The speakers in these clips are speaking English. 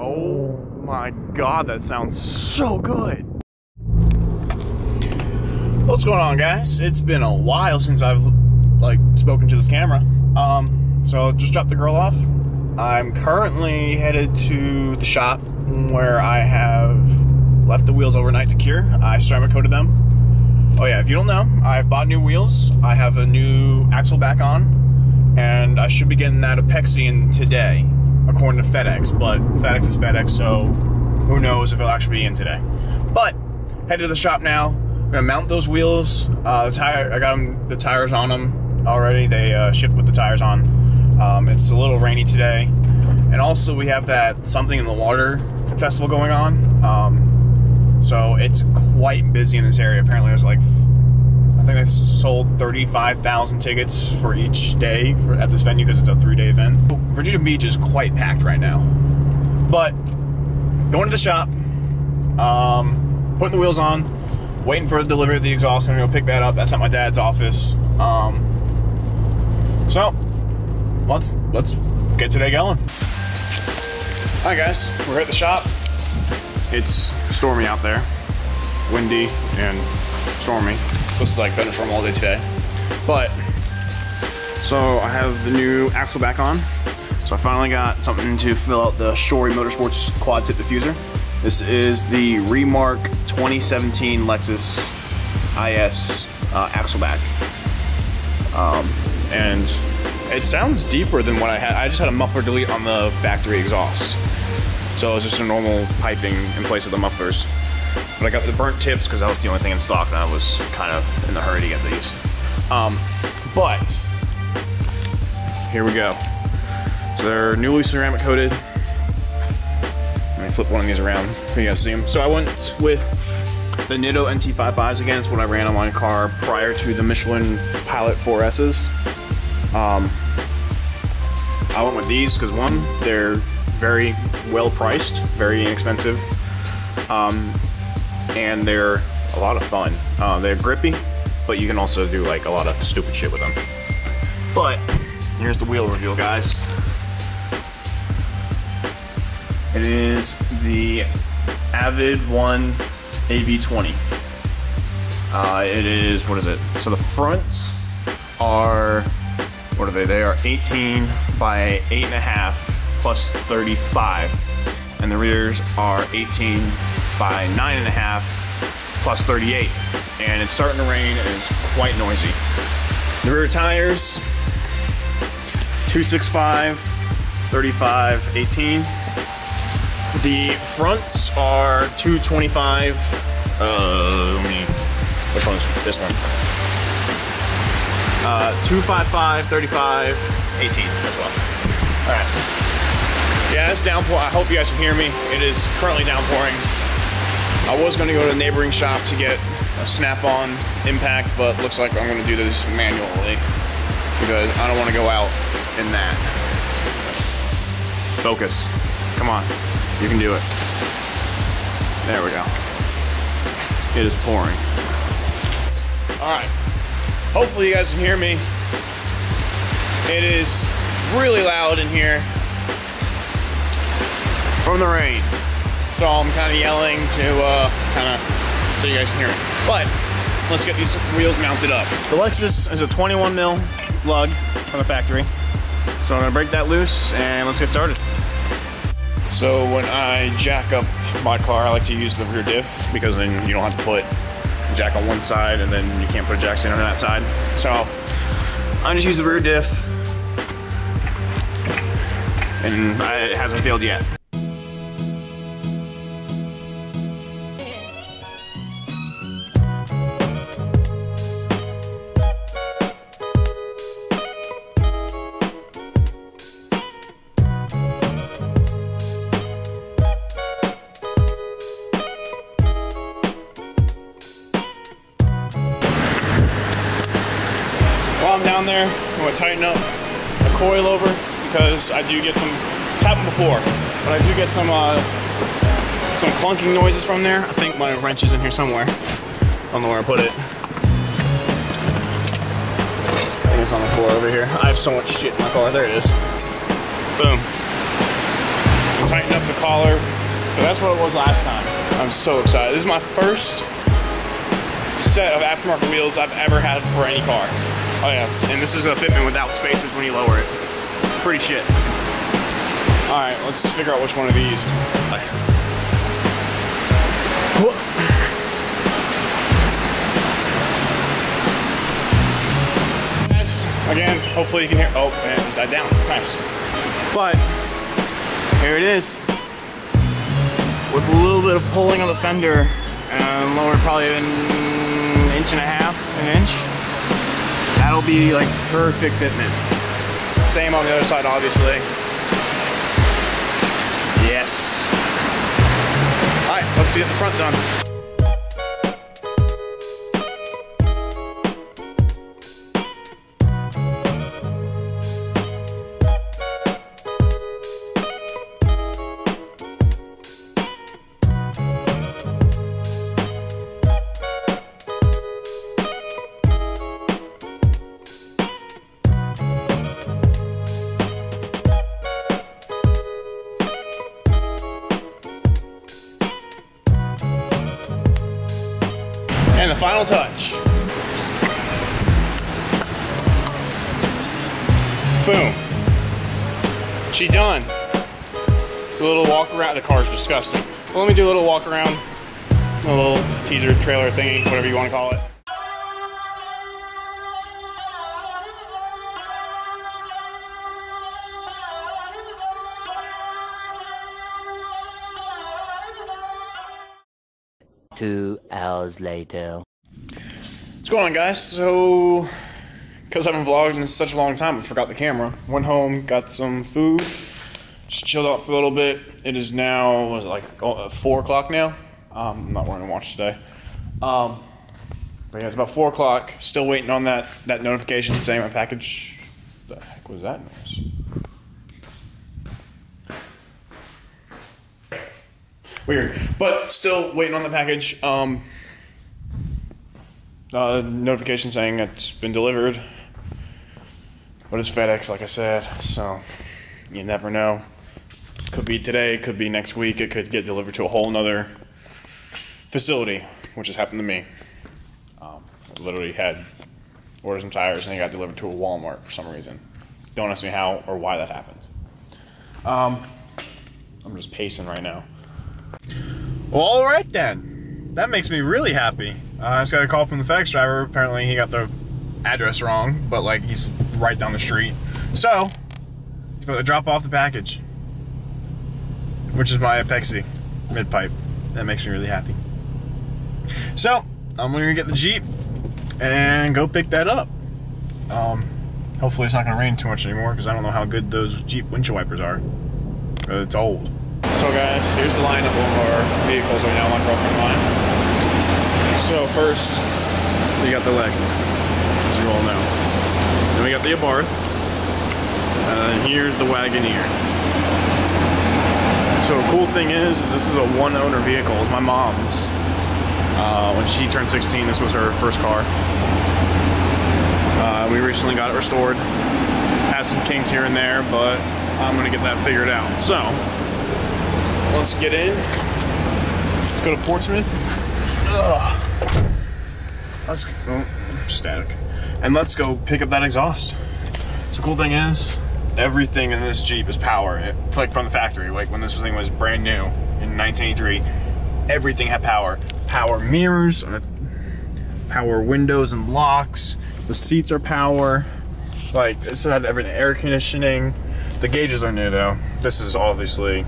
Oh my god, that sounds so good. What's going on, guys? It's been a while since I've like spoken to this camera. Um, so just dropped the girl off. I'm currently headed to the shop where I have left the wheels overnight to cure. I ceramic coated them. Oh yeah, if you don't know, I've bought new wheels. I have a new axle back on, and I should be getting that Apexi in today, according to FedEx. But FedEx is FedEx, so who knows if it'll actually be in today. But head to the shop now. I'm gonna mount those wheels. Uh, the tire, I got them, the tires on them already. They uh, shipped with the tires on. Um, it's a little rainy today, and also we have that something in the water festival going on. Um, so it's quite busy in this area. Apparently, there's like think they sold 35,000 tickets for each day for, at this venue because it's a three-day event. Virginia Beach is quite packed right now. But going to the shop, um, putting the wheels on, waiting for the delivery of the exhaust. I'm gonna go pick that up. That's at my dad's office. Um, so let's let's get today going. Hi guys, we're at the shop. It's stormy out there, windy and stormy. Supposed to like thunderstorm all day today, but so I have the new axle back on. So I finally got something to fill out the Shori Motorsports quad tip diffuser. This is the Remark 2017 Lexus IS uh, axle back. Um, and it sounds deeper than what I had. I just had a muffler delete on the factory exhaust. So it's just a normal piping in place of the mufflers. But I got the burnt tips because that was the only thing in stock and I was kind of in the hurry to get these. Um, but, here we go. So they're newly ceramic coated. Let me flip one of these around so you guys to see them. So I went with the Nitto NT55s again. It's what I ran on my car prior to the Michelin Pilot 4Ss. Um, I went with these because one, they're very well priced, very inexpensive, um, and they're a lot of fun. Uh, they're grippy, but you can also do like a lot of stupid shit with them. But here's the wheel reveal, guys. It is the Avid One AV20. Uh, it is, what is it? So the fronts are what are they? They are 18 by 8.5 plus 35. And the rears are 18 by 9.5 plus 38. And it's starting to rain and it's quite noisy. The rear tires, 265, 35, 18. The fronts are 225. Uh, let me, which one's this one? Uh, 255, 35, 18 as well. All right. Yeah, it's downpour. I hope you guys can hear me. It is currently downpouring. I was going to go to a neighboring shop to get a snap-on impact, but looks like I'm going to do this manually because I don't want to go out in that. Focus. Come on. You can do it. There we go. It is pouring. All right. Hopefully you guys can hear me. It is really loud in here from the rain. So I'm kind of yelling to uh, kind of so you guys can hear me. But let's get these wheels mounted up. The Lexus is a 21 mil lug from the factory. So I'm gonna break that loose and let's get started. So when I jack up my car, I like to use the rear diff because then you don't have to put jack on one side and then you can't put a jack stand on that side. So I just use the rear diff and it hasn't failed yet. I'm down there, I'm gonna tighten up the coil over because I do get some, happened before, but I do get some uh, some clunking noises from there. I think my wrench is in here somewhere. I don't know where I put it. I think it's on the floor over here. I have so much shit in my car. There it is. Boom. tighten up the collar. That's what it was last time. I'm so excited. This is my first set of aftermarket wheels I've ever had for any car. Oh yeah, and this is a fitment without spacers when you lower it. Pretty shit. All right, let's figure out which one of these. Again, hopefully you can hear, oh, and died down, nice. But, here it is. With a little bit of pulling on the fender, and lower probably an inch and a half, an inch. That'll be like perfect fitment. Same on the other side, obviously. Yes. All right, let's see the front done. Disgusting. Well, let me do a little walk around. A little teaser trailer thingy, whatever you want to call it. Two hours later. What's going on, guys? So, because I haven't vlogged in such a long time, I forgot the camera. Went home, got some food, just chilled out for a little bit. It is now, it like oh, 4 o'clock now? Um, I'm not wearing a watch today. Um, but yeah, it's about 4 o'clock. Still waiting on that, that notification saying my package. The heck was that noise? Weird. But still waiting on the package. Um, uh, notification saying it's been delivered. But it's FedEx, like I said, so you never know. Be today, it could be next week, it could get delivered to a whole nother facility, which has happened to me. Um, I literally had ordered some tires and they got delivered to a Walmart for some reason. Don't ask me how or why that happened. Um, I'm just pacing right now. Well, all right then. That makes me really happy. Uh, I just got a call from the FedEx driver. Apparently, he got the address wrong, but like he's right down the street. So, drop off the package, which is my Apexi mid pipe. That makes me really happy. So, I'm to get the Jeep and go pick that up. Um, hopefully, it's not to rain too much anymore because I don't know how good those Jeep windshield wipers are. It's old. So guys, here's the lineup of our vehicles right now, my girlfriend mine. So first, we got the Lexus, as you all know. Then we got the Abarth. And here's the Wagoneer. So a cool thing is, this is a one owner vehicle. It's my mom's. Uh, when she turned 16, this was her first car. Uh, we recently got it restored. Has some kinks here and there, but I'm gonna get that figured out. So, let's get in. Let's go to Portsmouth. Ugh. Let's go. Oh, static. And let's go pick up that exhaust. So cool thing is, everything in this Jeep is power. It, like from the factory. Like when this thing was brand new in 1983, everything had power. Power mirrors, uh, power windows and locks. The seats are power. Like this had everything. Air conditioning. The gauges are new though. This is obviously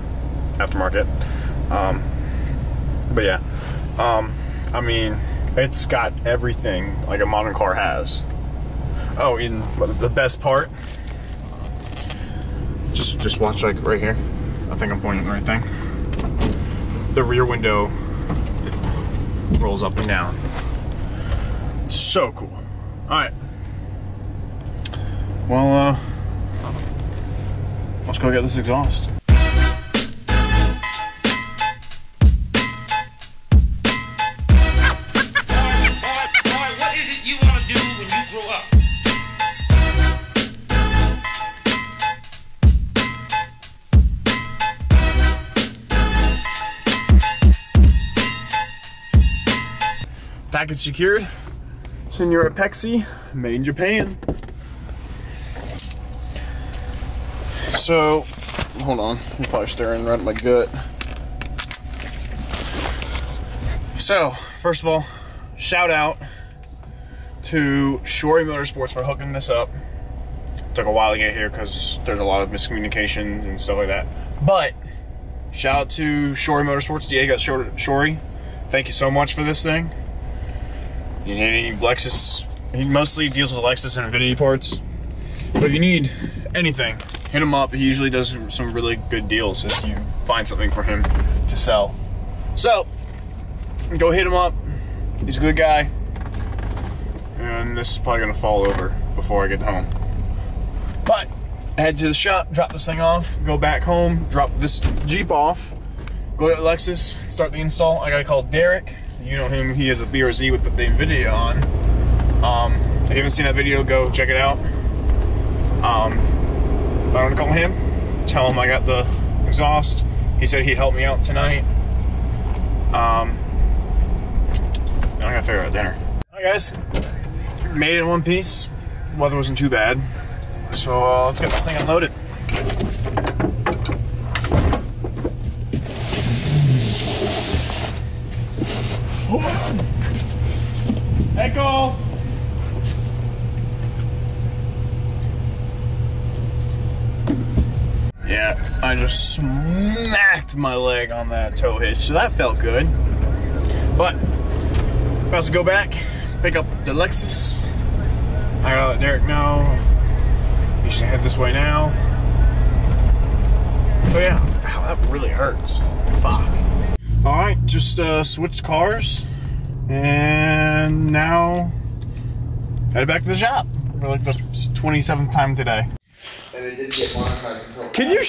aftermarket. Um, but yeah, um, I mean, it's got everything like a modern car has. Oh, and the best part, just watch like right here. I think I'm pointing the right thing. The rear window rolls up and down. So cool. All right. Well, uh, let's go get this exhaust. Package secured. Senora Pexi, made in Japan. So, hold on. You're probably staring right at my gut. So, first of all, shout out to Shori Motorsports for hooking this up. Took a while to get here because there's a lot of miscommunication and stuff like that. But shout out to Shori Motorsports, Diego Shori. Thank you so much for this thing. You need any Lexus? He mostly deals with Lexus and Infiniti parts. But if you need anything, hit him up. He usually does some really good deals if you find something for him to sell. So, go hit him up. He's a good guy. And this is probably gonna fall over before I get home. But head to the shop, drop this thing off, go back home, drop this Jeep off, go to Lexus, start the install. I gotta call Derek. You know him, he has a BRZ with the Invidia on. Um, if you haven't seen that video, go check it out. Um, I'm gonna call him, tell him I got the exhaust. He said he'd help me out tonight. Um, and I gotta figure out dinner. Hi guys, made it in one piece. Weather wasn't too bad, so uh, let's get this thing unloaded. I just smacked my leg on that tow hitch, so that felt good. But about to go back, pick up the Lexus. I gotta let Derek know. He should head this way now. So yeah, that really hurts. Fuck. All right, just uh, switched cars, and now headed back to the shop for like the 27th time today. And it didn't get monetized until. Can you?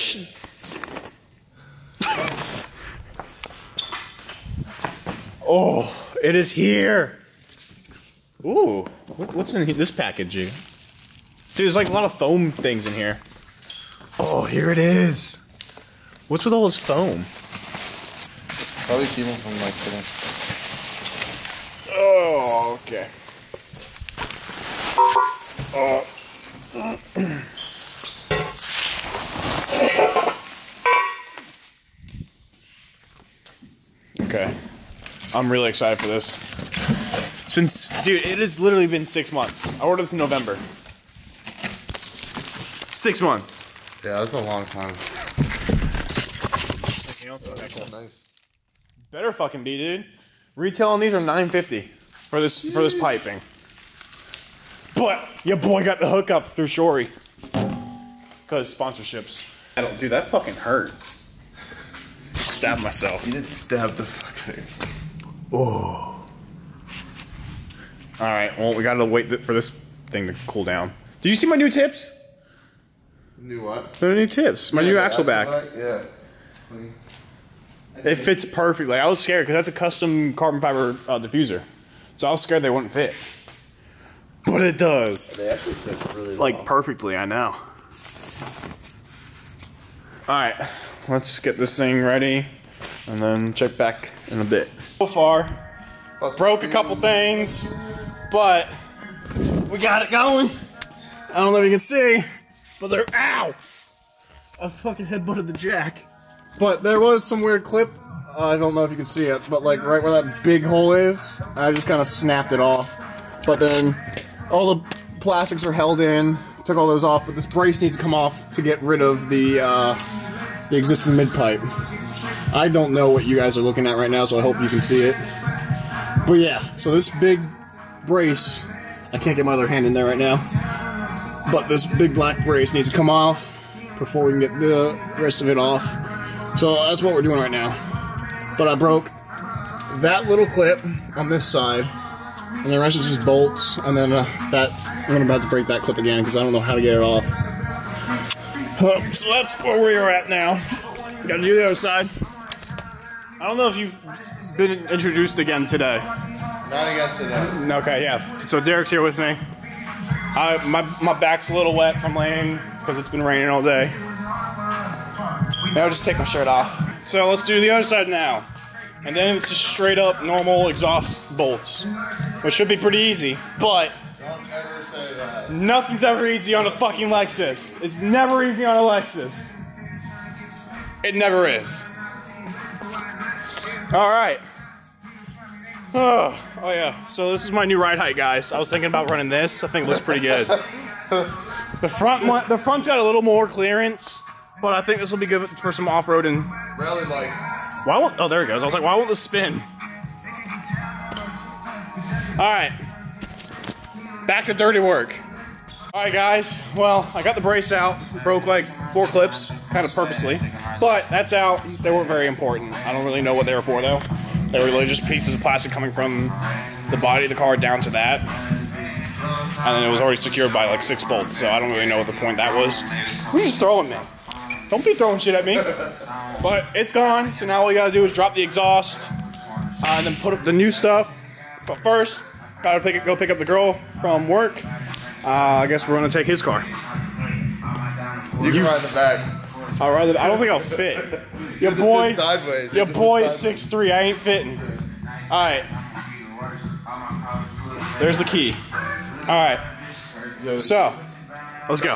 Oh, it is here. Ooh, what- what's in this packaging? Dude, there's like a lot of foam things in here. Oh, here it is. What's with all this foam? Probably came from like the. Oh, okay. Okay. I'm really excited for this. It's been, dude, it has literally been six months. I ordered this in November. Six months. Yeah, that's a long time. Nice. Better fucking be, dude. Retail on these are 950 for this for this piping. But your boy got the hookup through Shori. Cause sponsorships. I don't dude, that fucking hurt. Stabbed myself. You didn't stab the fuck out Alright, well we gotta wait for this thing to cool down. Did you see my new tips? New what? The new tips. My new Yeah, axle back. Yeah. It fits perfectly. I was scared because that's a custom carbon fiber uh, diffuser. So I was scared they wouldn't fit. But it does. They actually fit really Like well. perfectly, I know. Alright, let's get this thing ready and then check back in a bit. So far, Fuck broke a couple things, but we got it going. I don't know if you can see, but they're ow! I fucking headbutted the jack. But there was some weird clip. I don't know if you can see it, but like right where that big hole is, I just kind of snapped it off. But then all the plastics are held in. Took all those off, but this brace needs to come off to get rid of the uh, the existing mid pipe. I don't know what you guys are looking at right now, so I hope you can see it. But yeah, so this big brace, I can't get my other hand in there right now. But this big black brace needs to come off before we can get the rest of it off. So that's what we're doing right now. But I broke that little clip on this side, and the rest is just bolts, and then uh, that I'm about to break that clip again because I don't know how to get it off. So that's where we are at now. Got to do the other side. I don't know if you've been introduced again today. Not again today. Okay, yeah. So Derek's here with me. I, my, my back's a little wet from laying because it's been raining all day. Now I'll just take my shirt off. So let's do the other side now. and then it's just straight up normal exhaust bolts, which should be pretty easy. But ever nothing's ever easy on a fucking Lexus. It's never easy on a Lexus. It never is. All right. Oh, oh yeah. So this is my new ride height, guys. I was thinking about running this. I think it looks pretty good. The front, one- the front's got a little more clearance, but I think this will be good for some off-roading. Really like. Why won't? Oh, there it goes. I was like, why won't this spin? All right. Back to dirty work. All right, guys. Well, I got the brace out. Broke like four clips, kind of purposely, but that's out. They weren't very important. I don't really know what they were for though. They were really just pieces of plastic coming from the body of the car down to that, and it was already secured by like six bolts. So I don't really know what the point that was. You're just throwing me. Don't be throwing shit at me. But it's gone, so now all you gotta do is drop the exhaust, uh, and then put up the new stuff. But first, gotta pick go pick up the girl from work. Uh, I guess we're gonna take his car. You can ride the back. All right, I don't think I'll fit. Your just boy, sideways. your You just boy is sideways. six three. I ain't fitting. All right, there's the key. All right, Yo, so let's go.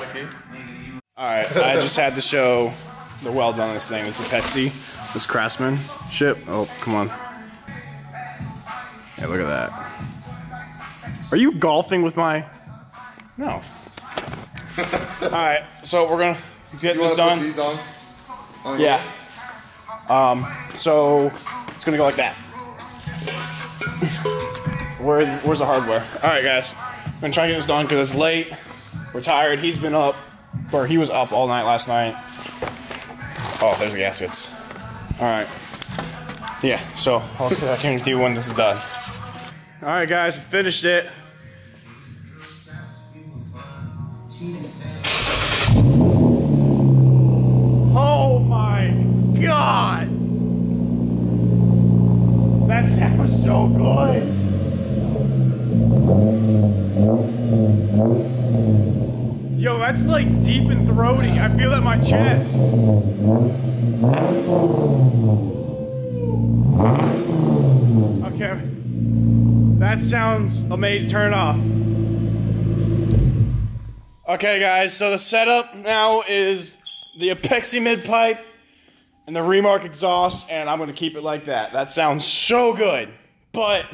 All right, I just had to show the weld on this thing. It's Apexi, this Craftsman ship. Oh, come on. Yeah, look at that. Are you golfing with my? No. All right, so we're gonna get You this done. put these on? on Yeah. Um, so it's gonna go like that. Where, where's the hardware? All right, guys. I'm gonna try to get this done because it's late. We're tired. He's been up, or he was up all night last night. Oh, there's the gaskets. All right. Yeah. So I'll check in with you when this is done. All right, guys. We finished it. Oh my god! That sounds so good! Yo, that's like deep and throaty. I feel that in my chest. Okay. That sounds amazing. Turn it off. Okay, guys, so the setup now is the Apexi mid pipe and the Remark exhaust, and I'm gonna keep it like that. That sounds so good, but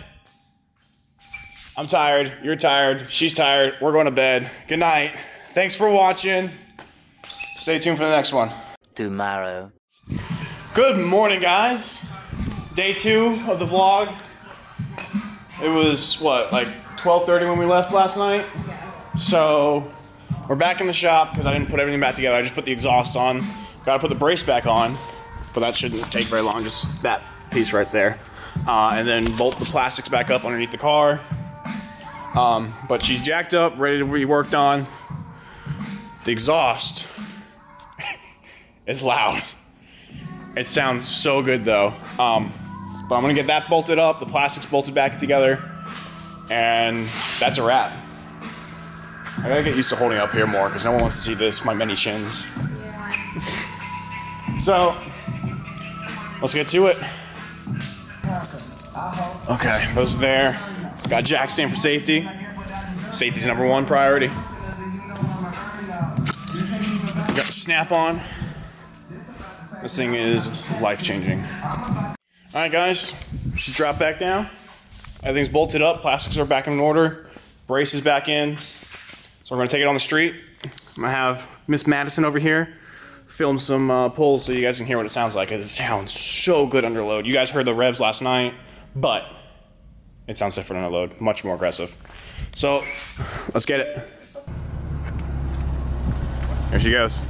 I'm tired. You're tired. She's tired. We're going to bed. Good night. Thanks for watching. Stay tuned for the next one. Tomorrow. Good morning, guys. Day two of the vlog. It was what, like 12:30 when we left last night. So we're back in the shop because I didn't put everything back together. I just put the exhaust on. Got to put the brace back on, but that shouldn't take very long. Just that piece right there, uh, and then bolt the plastics back up underneath the car. Um, but she's jacked up, ready to be worked on. The exhaust is loud. It sounds so good though. Um, but I'm gonna get that bolted up, the plastics bolted back together, and that's a wrap. I gotta get used to holding up here more because no one wants to see this, my many shins. so, let's get to it. Okay, those are there. Got jack stand for safety. Safety's number one priority. Got the snap on. This thing is life changing. All right, guys, she's dropped back down. Everything's bolted up. Plastics are back in order. Brace is back in. So we're gonna take it on the street. I'm gonna have Miss Madison over here film some uh, pulls so you guys can hear what it sounds like. It sounds so good under load. You guys heard the revs last night, but it sounds different under load. Much more aggressive. So let's get it. Here she goes.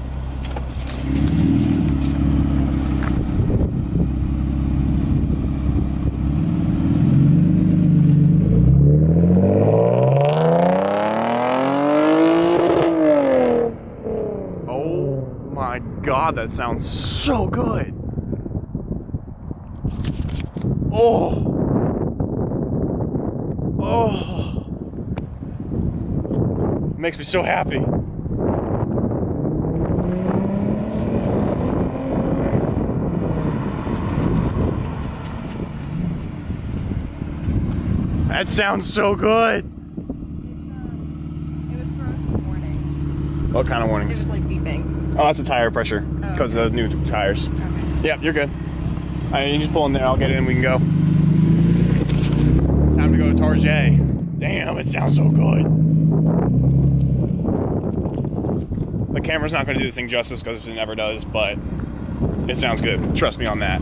Oh my god, that sounds so good. Oh. Oh. Makes me so happy. That sounds so good. It uh, was throwing some warnings. What kind of It warnings? Was like beeping. Oh, that's a tire pressure oh, because of the new tires. Okay. Yep, you're good. All right, you just pull in there. I'll get in. We can go. Time to go to Target. Damn, it sounds so good. The camera's not going to do this thing justice because it never does, but it sounds good. Trust me on that.